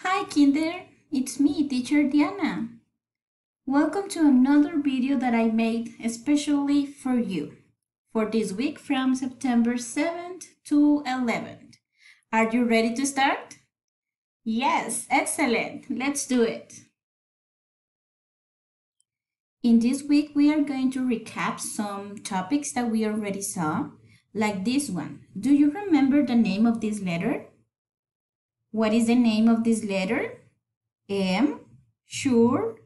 Hi Kinder, it's me, teacher Diana. Welcome to another video that I made especially for you for this week from September 7th to 11th. Are you ready to start? Yes, excellent. Let's do it. In this week, we are going to recap some topics that we already saw, like this one. Do you remember the name of this letter? What is the name of this letter? M? Sure?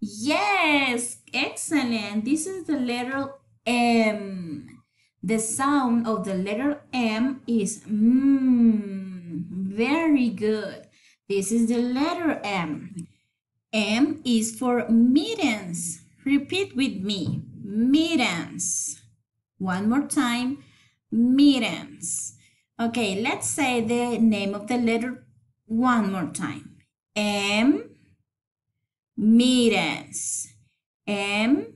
Yes, excellent. This is the letter M. The sound of the letter M is M. Very good. This is the letter M. M is for mittens. Repeat with me. Mittens. One more time. Mittens. Okay, let's say the name of the letter one more time. M. Mittens. M.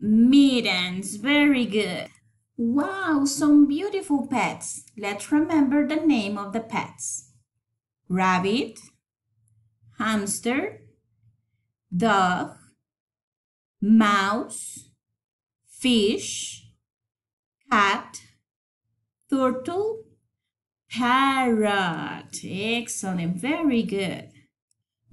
Mittens. Very good. Wow, some beautiful pets. Let's remember the name of the pets. Rabbit, hamster, dog, mouse, fish, cat, turtle, parrot. Excellent, very good.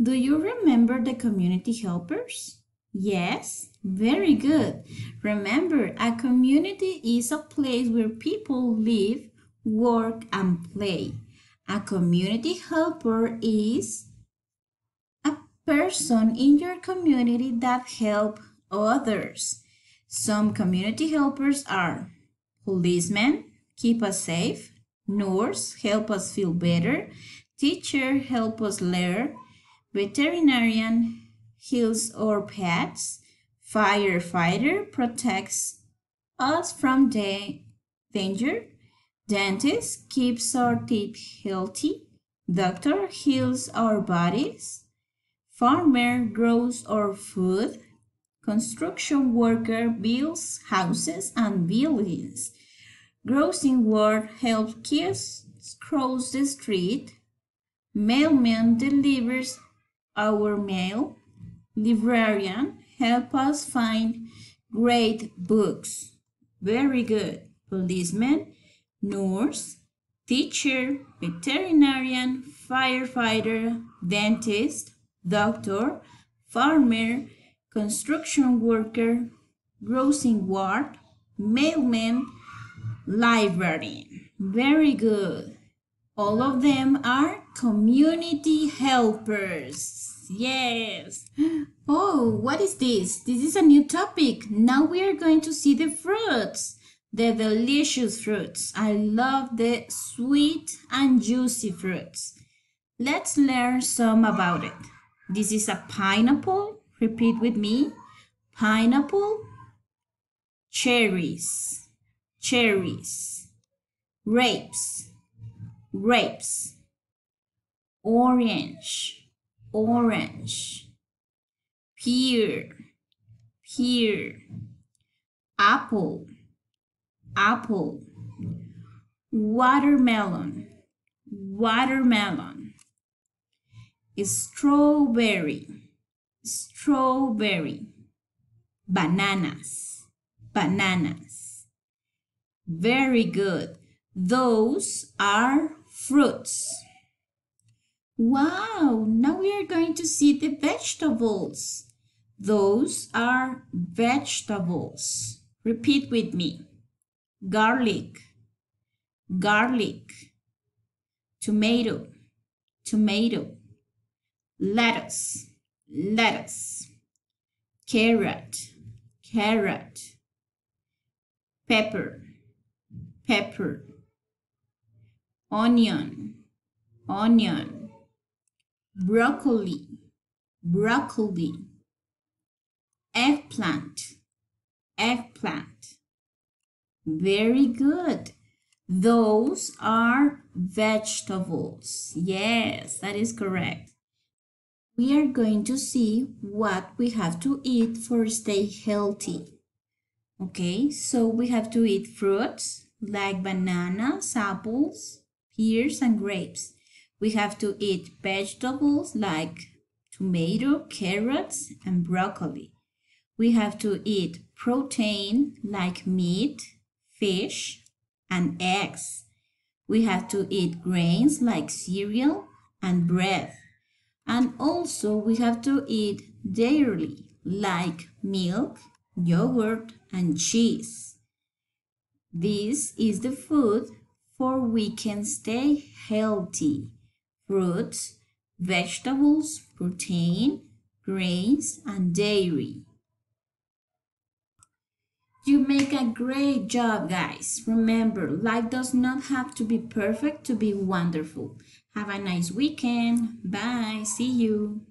Do you remember the community helpers? Yes, very good. Remember, a community is a place where people live, work, and play. A community helper is a person in your community that help others. Some community helpers are policemen, keep us safe, nurse, help us feel better, teacher, help us learn, veterinarian, heals our pets. Firefighter protects us from the danger. Dentist keeps our teeth healthy. Doctor heals our bodies. Farmer grows our food. Construction worker builds houses and buildings. Grossing work helps kids cross the street. Mailman delivers our mail librarian help us find great books. Very good. Policeman, nurse, teacher, veterinarian, firefighter, dentist, doctor, farmer, construction worker, grossing ward, mailman, librarian. Very good. All of them are community helpers. Yes. Oh, what is this? This is a new topic. Now we are going to see the fruits. The delicious fruits. I love the sweet and juicy fruits. Let's learn some about it. This is a pineapple. Repeat with me. Pineapple. Cherries. Cherries. Grapes. Grapes. Orange orange, pear, pear, apple, apple, watermelon, watermelon, strawberry, strawberry, bananas, bananas. Very good. Those are fruits. Wow, now we are going to see the vegetables. Those are vegetables. Repeat with me. Garlic, garlic, tomato, tomato, lettuce, lettuce, carrot, carrot, pepper, pepper, onion, onion, broccoli, broccoli, eggplant, eggplant. Very good. Those are vegetables. Yes, that is correct. We are going to see what we have to eat for stay healthy. Okay, so we have to eat fruits like bananas, apples, pears, and grapes. We have to eat vegetables like tomato, carrots, and broccoli. We have to eat protein like meat, fish, and eggs. We have to eat grains like cereal and bread. And also we have to eat dairy like milk, yogurt, and cheese. This is the food for we can stay healthy. Fruits, vegetables, protein, grains, and dairy. You make a great job, guys. Remember, life does not have to be perfect to be wonderful. Have a nice weekend. Bye. See you.